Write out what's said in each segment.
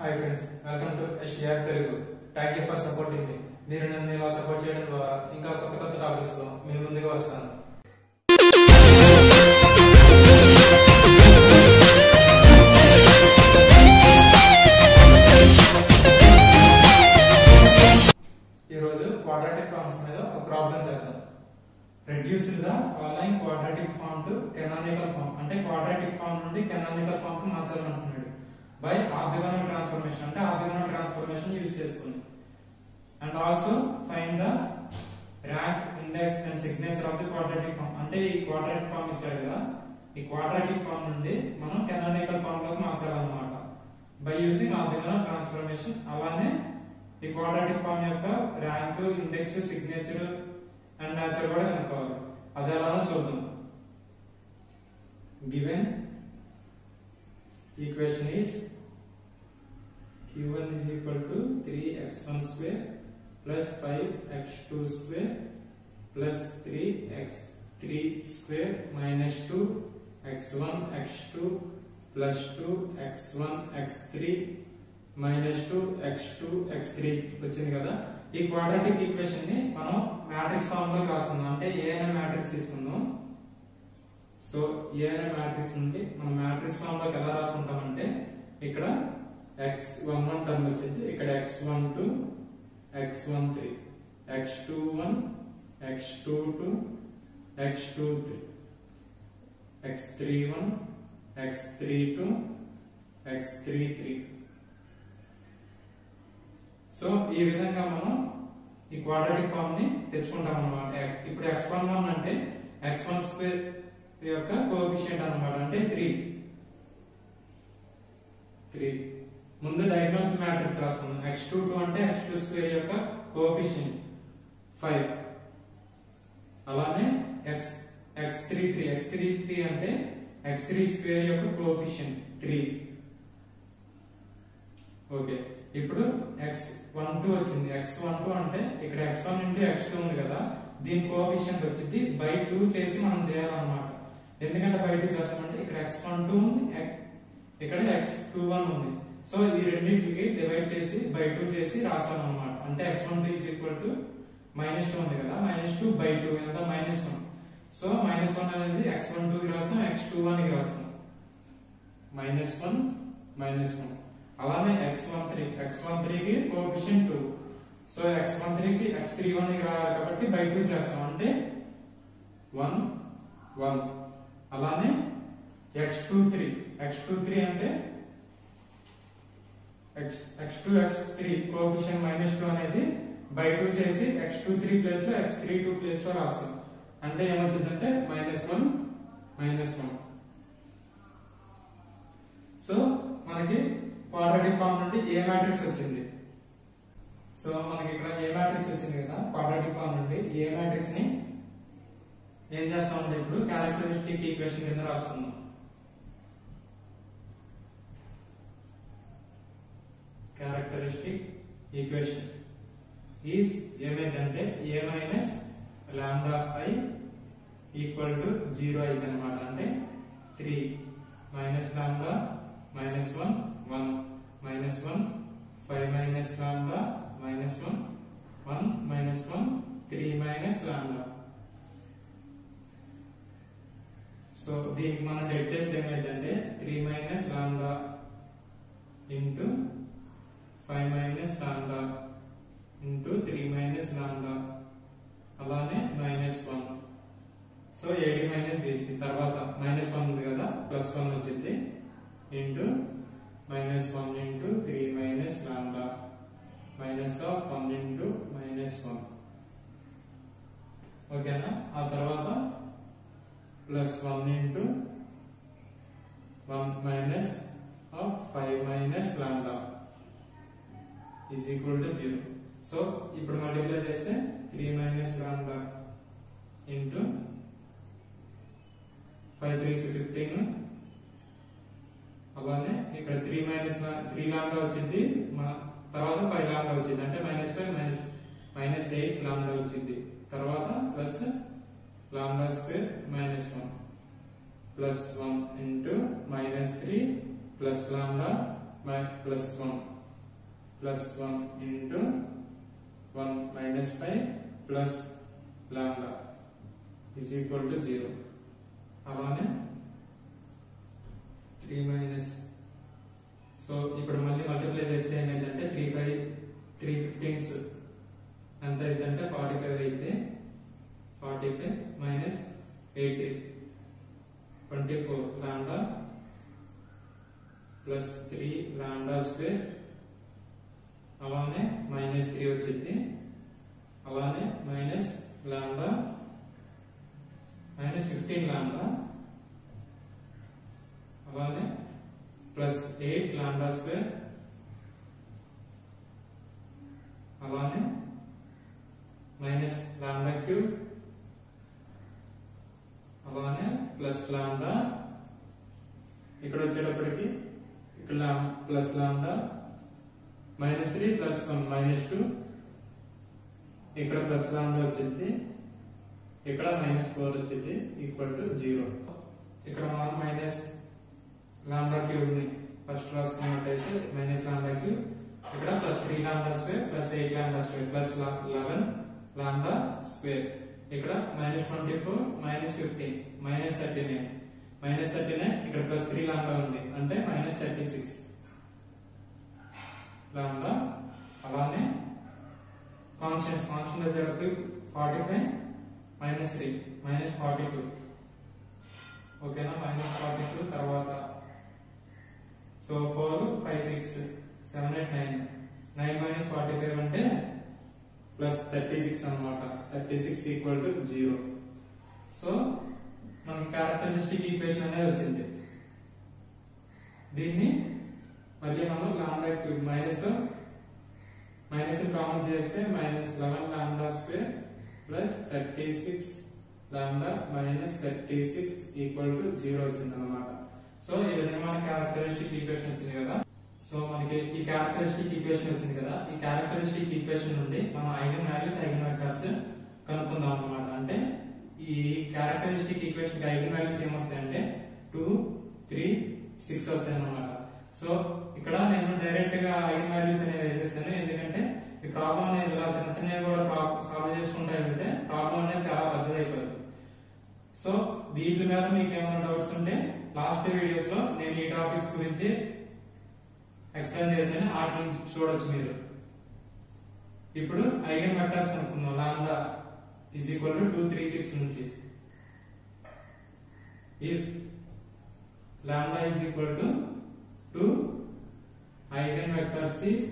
Hi friends welcome to STR Telugu thank you for supporting మీ మీరు నన్ను ఇలా support చేయడం ద్వారా ఇంకా కొత్త కొత్త టాపిక్స్లో మీ ముందుకు వస్తాను. ఈరోజు క్వాడ్రాటిక్ ఫార్మ్స్ మీద ఒక ప్రాబ్లం చేద్దాం. Reduce the following quadratic form to canonical form అంటే క్వాడ్రాటిక్ ఫార్మ్ నుండి కెనానికల్ ఫార్మ్కు మార్చాలనుకుంటున్నాడు. బై ఆర్థోగోనల్ ట్రాన్స్ఫర్మేషన్ అంటే ఆర్థోగోనల్ ట్రాన్స్ఫర్మేషన్ యూజ్ చేసుకుంది and also find the rank index and signature of the quadratic form అంటే ఈ క్వాడ్రాటిక్ ఫార్మ్ ఇచ్చారు కదా. ఈ క్వాడ్రాటిక్ ఫార్మ్ నుండి మనం కెనానికల్ ఫామ్లోకి మార్చాలన్నమాట. బై యూజింగ్ ఆర్థోగోనల్ ట్రాన్స్ఫర్మేషన్ అలానే ఈ క్వాడ్రాటిక్ ఫార్మ్ యొక్క rank index signature and nature కూడా కనుక్కోవాలి. అది ఎలానో చూద్దాం. Given equation is q1 is equal to 3x1 square plus 5x2 square plus 3x3 square minus 2 x1 x2 plus 2 x1 x3 minus two x two x three వచ్చింది కదా? ఈ quadratic ఈక్వేషన్ని మనం మ్యాట్రిక్స్ ఫామ్లో రాసుకుందాం. అంటే ఏ మ్యాట్రిక్స్ తీసుకుందాం. సో ఏ అనే matrix నుండి మనం మ్యాట్రిక్స్ ఫామ్లోకి ఎలా రాసుకుంటామంటే ఇక్కడ ఎక్స్ వన్ వన్ టర్మ్ వచ్చింది. ఇక్కడ x one two x one three x two one x two two x two three x three one x three two x three three so ఈ విధంగా మనం ఈ క్వాడ్రాటిక్ ఫామ్ని తెచ్చుకుంటాం అనమాట ఇప్పుడు ఎక్స్ వన్ వన్ అంటే ఎక్స్ వన్ స్క్వేర్ యొక్క కోఎఫిషియంట్ అనమాట అంటే త్రీ త్రీ ముందు డయాగ్నల్ మ్యాట్రిక్స్ రాసుకుందాం. ఎక్స్ టూ టూ అంటే ఎక్స్ టూ స్క్వేర్ యొక్క కోఎఫిషియంట్ ఫైవ్ అలానే x x three three x three three అంటే ఎక్స్ త్రీ స్క్వేర్ యొక్క కోఎఫిషియంట్ త్రీ ఓకే ఇప్పుడు ఎక్స్ వన్ టూ వచ్చింది. ఎక్స్ వన్ టూ అంటే ఇక్కడ x one into x two ఉంది కదా. దీని కోఎఫిషియంట్ వచ్చింది బై టూ చేసి మనం చేయాలన్నమాట. ఎందుకంటే బయట చేస్తామంటే ఇక్కడ ఎక్స్ వన్ టూ ఉంది ఇక్కడ ఎక్స్ టూ వన్ ఉంది. సో ఈ రెండింటికి డివైడ్ చేసి బై టూ చేసి రాస్తాం అనమాట అంటే x one two is equal to minus two ఉంది కదా మైనస్ టూ బై టూ ఎంత? Minus one so minus one అనేది ఎక్స్ వన్ టూ కి రాస్తాం ఎక్స్ టూ వన్కి రాస్తాం. మైనస్ వన్ మైనస్ వన్ అలానే x one three x one three కి two so x one three కి ఎక్స్ త్రీ వన్కి రావాలి కాబట్టి బై టూ చేస్తాం. అంటే వన్ వన్ అలానే x two three x two three అంటే x x two x three coefficient minus two అనేది బై టూ చేసి ఎక్స్ టూ త్రీ ప్లేస్లో ఎక్స్ త్రీ టూ ప్లేస్లో రాస్తాం అంటే ఏమొచ్చిందంటే minus one minus one so మనకి క్వాడ్రాటిక్ ఫార్మ్ నుండి ఏ మ్యాట్రిక్స్ వచ్చింది? సో మనకి ఇక్కడ ఏ మ్యాట్రిక్స్ వచ్చింది కదా? క్వాడ్రాటిక్ ఫార్మ్ నుండి ఏ మ్యాట్రిక్స్ని ఏం చేస్తామంటే ఇప్పుడు క్యారెక్టరిస్టిక్ ఈక్వేషన్ కింద రాసుకుందాం. క్యారెక్టరిస్టిక్ ఈక్వేషన్ ఈజ్ ఏమైందంటే A minus lambda I equal to zero అయింది అనమాట అంటే three minus lambda minus one one minus one five minus lambda minus one one minus one three minus lambda so దీనికి మనం det చేస్తే ఏమైందంటే three minus lambda into five minus lambda into three minus lambda అలానే minus one. So AD minus BC తర్వాత minus one ఉంది కదా plus one వచ్చింది. Into minus one into three minus lambda minus of one into minus one. ఓకేనా? ఆ తర్వాత plus one into one minus of five minus lambda is equal to zero so ఇప్పుడు multiply చేస్తే three minus lambda into five three fifteen అలానే ఇక్కడ three minus three లాండా వచ్చింది. మన తర్వాత ఫైవ్ లాండా వచ్చింది. అంటే minus five minus minus eight lambda వచ్చింది. తర్వాత plus lambda square minus one. Plus one into minus three plus lambda plus one. Plus one into one minus five plus lambda is equal to zero. అలానే three minus. So ఇప్పుడు మళ్ళీ multiply చేస్తే ఏమైందంటే three five three fifteens ఎంత అయిందంటే forty five అయితే forty five minus eighty twenty four lambda plus three lambda square అలానే minus three వచ్చింది. అలానే minus lambda minus fifteen lambda అలానే ప్లస్ ఎయిట్ లాండా స్క్వేర్ అలానే మైనస్ లాండా క్యూబ్ అలానే plus lambda ఇక్కడ వచ్చేటప్పటికి ఇక్కడ plus lambda minus three plus one minus two. ఇక్కడ ప్లస్ లాండా వచ్చింది ఇక్కడ మైనస్ ఫోర్ వచ్చింది ఈక్వల్ టు జీరో. ఇక్కడ మనం మైనస్ లాండా క్యూబ్ని ఫస్ట్ రాసుకున్నట్టయితే మైనస్ లాండా క్యూబ్. ఇక్కడ plus three lambda square plus eight lambda square plus eleven lambda square. ఇక్కడ minus twenty four minus fifteen minus thirty nine minus thirty nine ఇక్కడ plus three lambda ఉంది. అంటే minus thirty six lambda అలానే constants constant వచ్చేటప్పుడు forty five minus three minus forty two ఓకేనా minus forty two తర్వాత so four five six seven eight nine nine minus forty five అంటే plus thirty six అనమాట thirty six equal to zero so మనకి characteristic equation అనేది వచ్చింది. దీన్ని మళ్ళీ మనం lambda cube minus minus common చేస్తే minus eleven lambda square plus thirty six lambda minus thirty six equal to zero వచ్చింది అనమాట సో ఈ విధంగా మన క్యారెక్టరిస్టిక్ ఈక్వేషన్ వచ్చింది కదా. సో మనకి ఈ క్యారెక్టరిస్టిక్ ఈక్వేషన్ వచ్చింది కదా ఈ క్యారెక్టరిస్టిక్ ఈక్వేషన్ నుండి మనం ఐగన్ వాల్యూస్ ఐగన్ వెక్టర్స్ కనుక్కుందాం అనమాట అంటే ఈ క్యారెక్టరిస్టిక్ ఈక్వేషన్కి ఐగన్ వాల్యూస్ ఏమొస్తాయి అంటే టూ త్రీ సిక్స్ వస్తాయి అనమాట సో ఇక్కడ నేను డైరెక్ట్గా ఐగన్ వాల్యూస్ అనేది వేసేస్తాను ఎందుకంటే ఈ ప్రాబ్లం అనేది ఇలా చిన్న చిన్నవి కూడా సాల్వ్ చేసుకుంటా వెళ్తే ప్రాబ్లం అనేది చాలా పెద్దది అయిపోతుంది సో దీంట్లో మీద మీకు ఏమైనా డౌట్స్ ఉంటే లాస్ట్ వీడియోస్లో నేను ఈ టాపిక్స్ గురించి ఎక్స్ప్లెయిన్ చేశాను నుంచి చూడొచ్చు మీరు. ఇప్పుడు ఐగన్ వెక్టర్స్ అనుకుందాం. Lambda is equal to two three six నుంచి. If lambda is equal to two eigenvectors is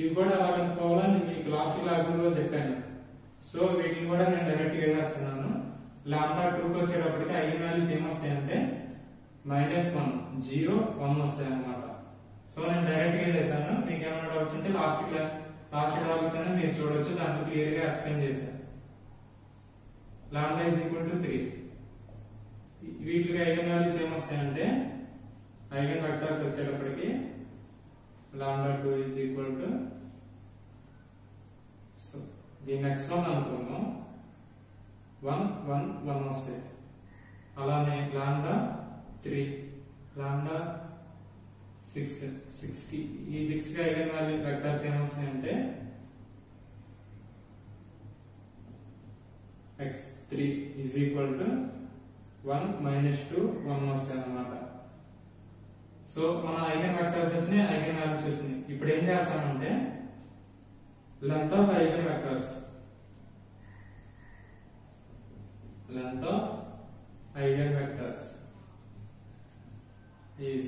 ఇవి కూడా ఎలా కనుక్కోవాలని మీకు లాస్ట్ క్లాస్లో చెప్పాను. సో వీటిని కూడా నేను డైరెక్ట్గా వేస్తున్నాను లాండా టూకి వచ్చేటప్పటికి ఐగన్ వాల్యూస్ ఏమొస్తాయంటే మైనస్ వన్ జీరో వన్ వస్తాయి అనమాట సో నేను డైరెక్ట్గా చేశాను? మీకు ఏమైనా డౌట్స్ ఉంటే లాస్ట్ క్లాస్ లాస్ట్ టాపిక్స్ అనేది మీరు చూడొచ్చు దాంట్లో క్లియర్గా ఎక్స్ప్లెయిన్ చేశాను lambda is equal to three. వీటికి ఐగన్ వాల్యూస్ ఏమొస్తాయంటే ఐగన్ వెక్టర్స్ వచ్చేటప్పటికి lambda two is equal to so దీని నెక్స్ట్ వన్ అనుకున్నాం వన్ వన్ వన్ వస్తాయి అలానే లాండా త్రీ లాండా సిక్స్ సిక్స్కి ఈ సిక్స్కి eigen value vectors ఏమొస్తాయంటే x three is equal to one minus two one వస్తాయి అన్నమాట. సో మన ఐగన్ వెక్టర్స్ వచ్చినాయి ఐగన్ వాల్యూస్ వచ్చినాయి. ఇప్పుడు ఏం చేస్తామంటే length of eigenvectors length of eigenvectors is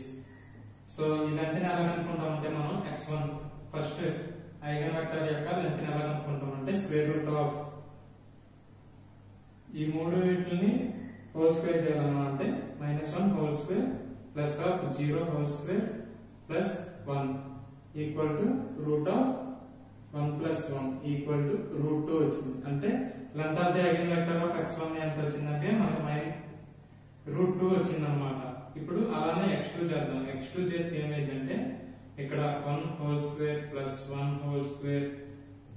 so ఈ లెంత్ని ఎలా కనుక్కుంటాం అంటే మనం x1 ఫస్ట్ ఐగన్ వెక్టర్ యొక్క లెంత్ని ఎలా కనుక్కుంటాం అంటే స్క్వేర్ రూట్ ఆఫ్ ఈ మూడు వీటిని హోల్ స్క్వేర్ చేయాలన్నమాట. అంటే minus one whole square plus of zero whole square plus one equal to root of one plus one equal to root two వచ్చింది. అంటే length of the eigenvector of x one ఎంత వచ్చిందంటే మనకు మై root two వచ్చిందనమాట ఇప్పుడు అలానే X two చేద్దాం. ఎక్స్ టూ చేస్తే ఏమైందంటే ఇక్కడ one whole square plus one whole square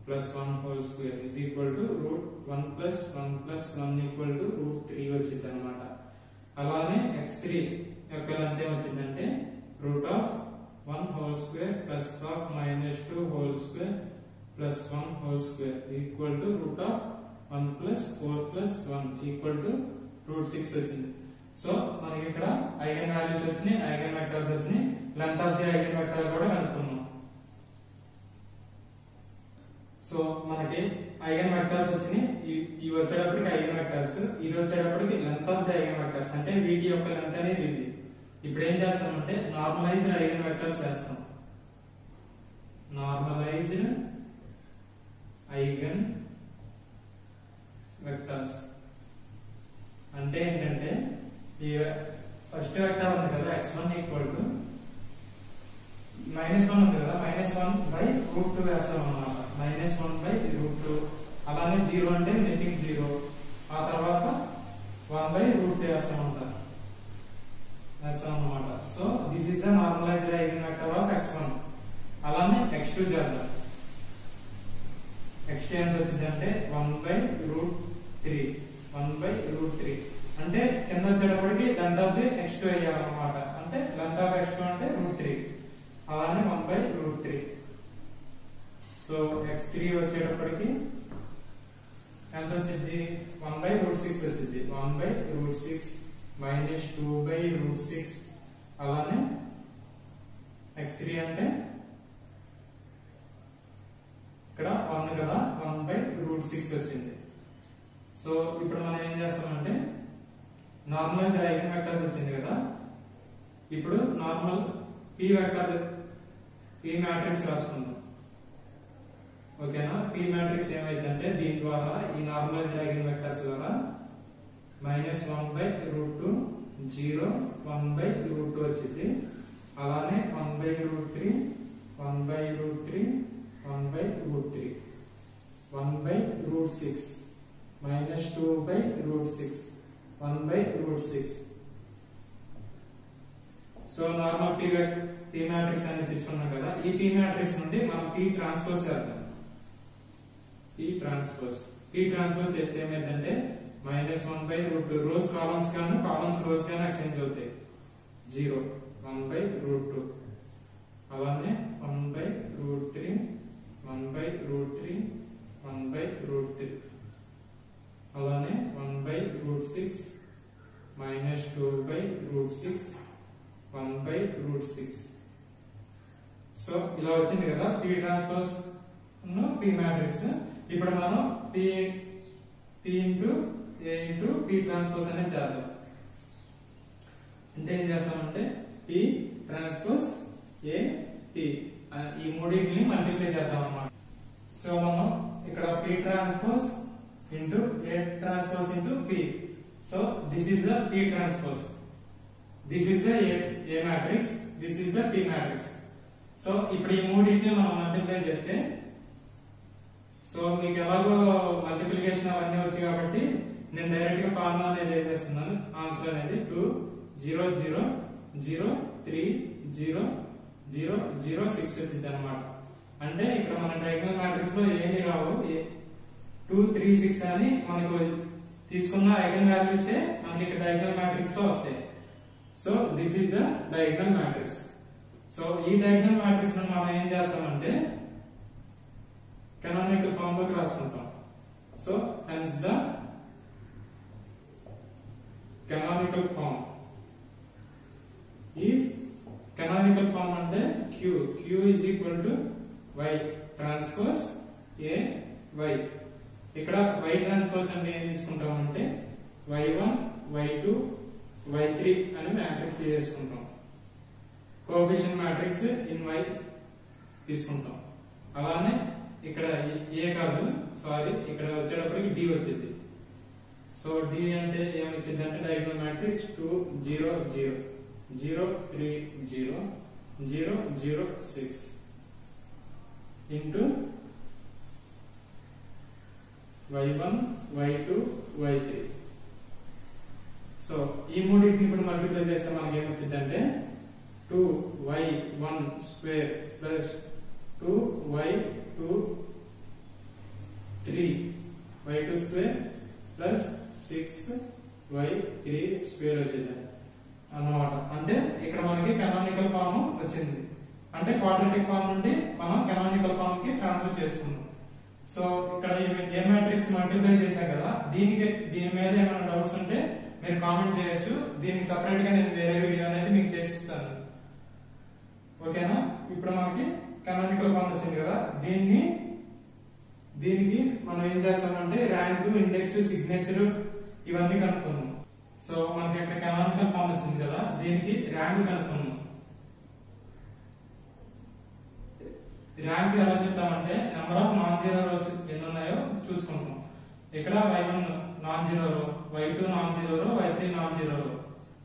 plus one whole square is equal to root one plus one plus one equal to root three వచ్చింది అనమాట అలానే ఎక్స్ త్రీ యొక్క లెంత్ వచ్చిందంటే root of one whole square plus of minus two whole square plus one whole square equal to root of one plus four plus one equal to root six వచ్చింది. So మనకి ఇక్కడ eigen values వచ్చినాయి eigen vectors వచ్చినాయి length of the eigen vector కూడా కనుక్కున్నాం. So మనకి eigen vectors వచ్చినాయి ఇవి వచ్చేటప్పటికి ఐగన్ వెక్టర్స్ ఇది వచ్చేటప్పటికి length of the eigen vectors అంటే వీటి యొక్క లెంత్ అనేది ఇది. ఇప్పుడు ఏం చేస్తామంటే నార్మలైజ్డ్ ఐగన్ వెక్టర్స్ చేస్తాం. నార్మలైజ్డ్ ఐగన్ వెక్టర్స్ అంటే ఏంటంటే ఈ ఫస్ట్ వెక్టర్ ఉంది కదా x one equal to minus one ఉంది కదా minus one by root two వేస్తాం అన్నమాట minus one by root two అలానే జీరో అంటే నెట్టింగ్ జీరో ఆ తర్వాత వన్ బై రూట్ టూ వేస్తాం అంటారు వేస్తాం అనమాట so this is the normalized eigenvector of x one అలానే ఎక్స్ టూ చేద్దాం ఎక్స్ టూ ఎంత వచ్చిందంటే one by root three one by root three అంటే కింద వచ్చేటప్పటికి length of the x two అయ్యాలన్నమాట అంటే లెంత్ ఆఫ్ ఎక్స్ టూ అంటే రూట్ త్రీ అలానే one by root three so x three వచ్చేటప్పటికి ఎంత వచ్చింది? వన్ బై రూట్ సిక్స్ వచ్చింది. One by root six minus two by root six అలానే X three అంటే ఇక్కడ వన్ కదా? వన్ బై రూట్ సిక్స్ వచ్చింది. సో ఇప్పుడు మనం ఏం చేస్తామంటే నార్మలైజ్ ఐగన్ వెక్టర్ వచ్చింది కదా? ఇప్పుడు normal P vector P matrix రాసుకుందాం. ఓకేనా? పి మ్యాట్రిక్స్ ఏమైందంటే దీని ద్వారా ఈ నార్మలైజ్ ఐగన్ వెక్టర్స్ ద్వారా minus one by root two zero one by root two వచ్చింది. అలానే one by root three one by root three one by root three one by root six minus two by root six one by root six so normal P P matrix అనేది తీసుకున్నాం కదా. ఈ P matrix నుండి మనం P transfer చేద్దాం. P transpose P transpose చేస్తే ఏమైందంటే minus one by root two rows columns గాను కాలమ్స్ రోస్ గాను ఎక్స్చేంజ్ అవుతాయి. Zero one by root two అలానే one by root three one by root three one by root three అలానే one by root six minus two by root six one by root six so ఇలా వచ్చింది కదా P transfers P matrix ఇప్పుడు మనం P P into A into P transpose అనేది చేద్దాం. అంటే ఏం చేస్తామంటే పి ట్రాన్స్పోజ్ ఏ పి ఈ మూడింటిని మల్టిప్లై చేద్దాం అన్నమాట సో మనం ఇక్కడ P transpose into A transpose into P so this is the P transpose this is the A matrix this is the P matrix so ఇప్పుడు ఈ మూడింటిని మనం మల్టిప్లై చేస్తే సో మీకు ఎలాగో మల్టిప్లికేషన్ అవన్నీ వచ్చి కాబట్టి నేను డైరెక్ట్గా ఫార్ములా అనేది వేసేస్తున్నాను. ఆన్సర్ అనేది two zero zero zero three zero zero zero six వచ్చింది అనమాట అంటే ఇక్కడ మన డయాగ్నల్ మ్యాట్రిక్స్లో ఏమి రావు. టూ త్రీ సిక్స్ అని మనకు తీసుకున్న ఐగన్ వాల్యూస్ మనకి ఇక్కడ డయాగ్నల్ మ్యాట్రిక్స్తో వస్తాయి. So this is the diagonal matrix so ఈ డయాగ్నల్ మ్యాట్రిక్స్ మనం ఏం చేస్తామంటే కెనానికల్ ఫామ్లోకి రాసుకుంటాం. So hence the canonical form is canonical form అంటే Q Q is equal to Y transpose A Y ఇక్కడ వై ట్రాన్స్పోజ్ అంటే ఏం తీసుకుంటామంటే y1 y2 y3 అని మ్యాట్రిక్స్ చేసుకుంటాం కోఫిషన్ మ్యాట్రిక్స్ ఇన్ వై తీసుకుంటాం. అలానే ఇక్కడ ఏ కాదు సారీ ఇక్కడ వచ్చేటప్పటికి డి వచ్చింది. సో డి అంటే ఏమొచ్చింది అంటే diagonal matrix two zero zero zero three zero zero zero six into y one y two y three so ఈ మూడింటిని ఇప్పుడు మల్టిప్లై చేస్తే మనకి ఏమొచ్చింది అంటే two y one square plus two y two three y two square plus six y three square వచ్చింది. అన్నమాట. అంటే ఇక్కడ మనకి కెనానికల్ ఫామ్ వచ్చింది. అంటే క్వాడ్రాటిక్ ఫామ్ నుండి మనం కెనానికల్ ఫామ్కి ట్రాన్స్ఫర్ చేసుకున్నాం. సో ఇక్కడ ఏ మ్యాట్రిక్స్ మల్టిప్లై చేశాం కదా దీనికి దీని మీద ఏమైనా డౌట్స్ ఉంటే మీరు కామెంట్ చేయొచ్చు. దీనికి సపరేట్గా నేను వేరే వీడియో అనేది మీకు చేసిస్తాను ఓకేనా ఇప్పుడు మనకి కెనానికల్ ఫామ్ వచ్చింది కదా దీన్ని దీనికి మనం ఏం చేస్తామంటే ర్యాంక్ ఇండెక్స్ సిగ్నేచర్ ఇవన్నీ కనుక్కున్నాం సో మనకి ఇక్కడ కెనానికల్ ఫామ్ వచ్చింది కదా దీనికి ర్యాంక్ కనుక్కున్నాం ర్యాంక్ ఎలా చెప్తామంటే number of non zero rows ఎన్ని ఉన్నాయో చూసుకుంటాం ఇక్కడ y one non zero row y two non zero row y three non zero row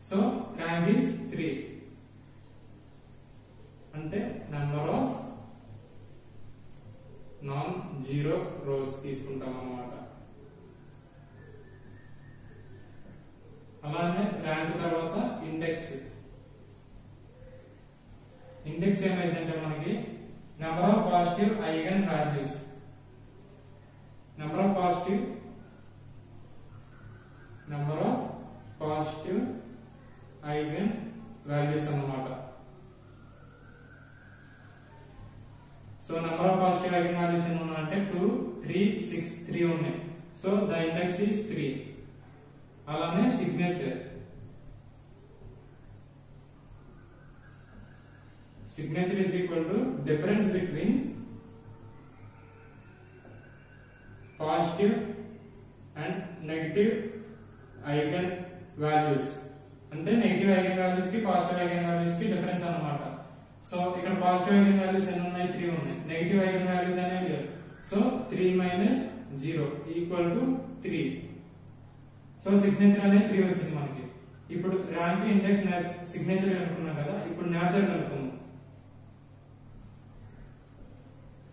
so rank is three అంటే number of non zero rows తీసుకుంటాం అన్నమాట. అలానే ర్యాంక్ తర్వాత ఇండెక్స్ ఇండెక్స్ ఏమైందంటే మనకి number of positive eigen values number of positive number of positive eigen values అన్నమాట. So number of positive eigen values ఉన్నాయి అంటే టూ త్రీ సిక్స్ త్రీ ఉన్నాయి. So the index is three అలానే signature signature is equal to difference between positive and negative eigen values అంటే negative eigen వాల్యూస్కి positive eigen వాల్యూస్కి difference అన్నమాట. So ఇక్కడ positive eigen values ఎన్ని ఉన్నాయి? త్రీ ఉన్నాయి. నెగిటివ్ ఐగన్ వాల్యూస్ అనేవి లేవు. So three minus zero equal to three so signature అనేది త్రీ వచ్చింది మనకి. ఇప్పుడు ర్యాంక్ ఇండెక్స్ సిగ్నేచర్ అనుకున్నాం కదా ఇప్పుడు న్యాచర్ కనుక్కుందాం.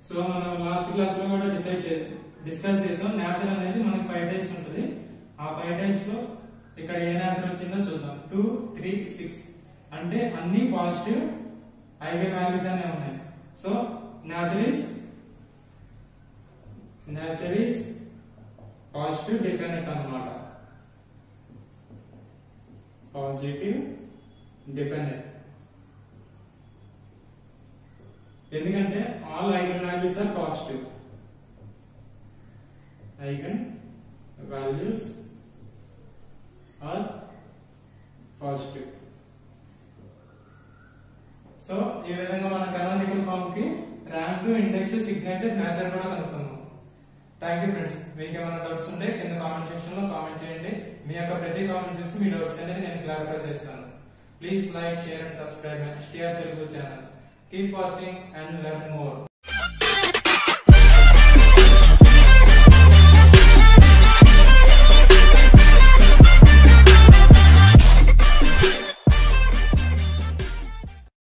సో మనం లాస్ట్ క్లాస్లో కూడా డిసైడ్ డిస్కస్ చేసాం. నేచర్ అనేది మనకి ఫైవ్ టైప్స్ ఉంటుంది. ఆ ఫైవ్ టైప్స్లో ఇక్కడ ఏ నేచర్ వచ్చిందో చూద్దాం. టూ త్రీ సిక్స్ అంటే అన్ని పాజిటివ్ ఐగన్ వాల్యూస్ అనే ఉన్నాయి so nature is nature is positive definite అన్నమాట పాజిటివ్ డిఫినెట్ ఎందుకంటే all eigen values are positive eigen values are positive so ఈ విధంగా మన కనానికల్ ఫామ్కి ర్యాంక్ ఇండెక్స్ సిగ్నేచర్ నేచర్ కూడా కనుక్కున్నాం. థ్యాంక్ యూ ఫ్రెండ్స్ మీకు ఏమైనా డౌట్స్ ఉంటే కింద కామెంట్ సెక్షన్లో కామెంట్ చేయండి. మీ యొక్క ప్రతి కామెంట్ చూసి మీ డౌట్స్ అనేది నేను క్లారిఫై చేస్తాను. Please like share and subscribe STR Telugu channel keep watching and learn more